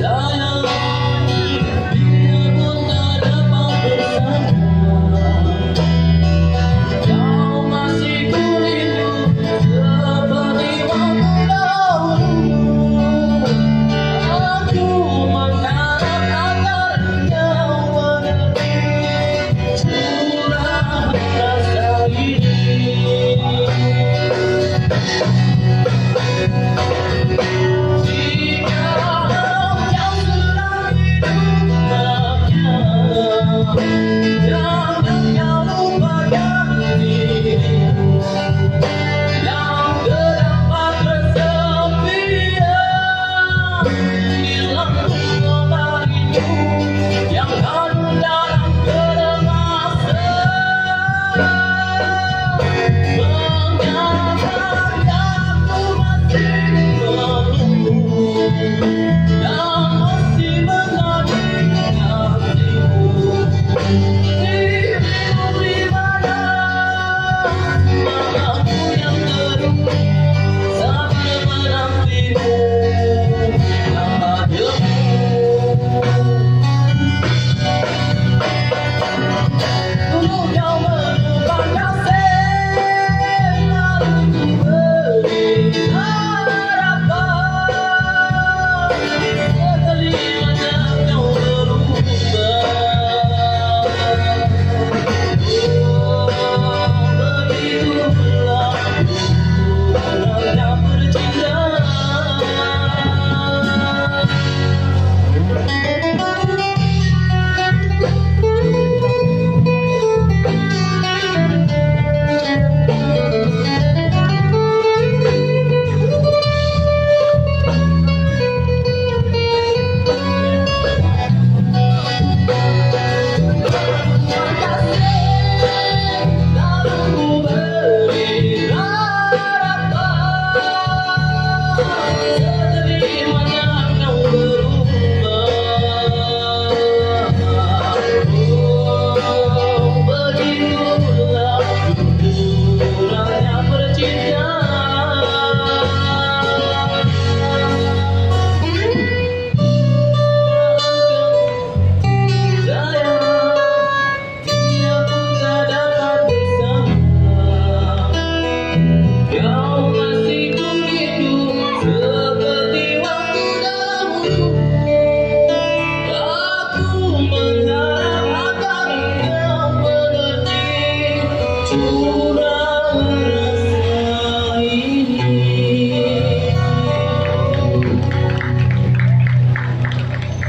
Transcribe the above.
Sana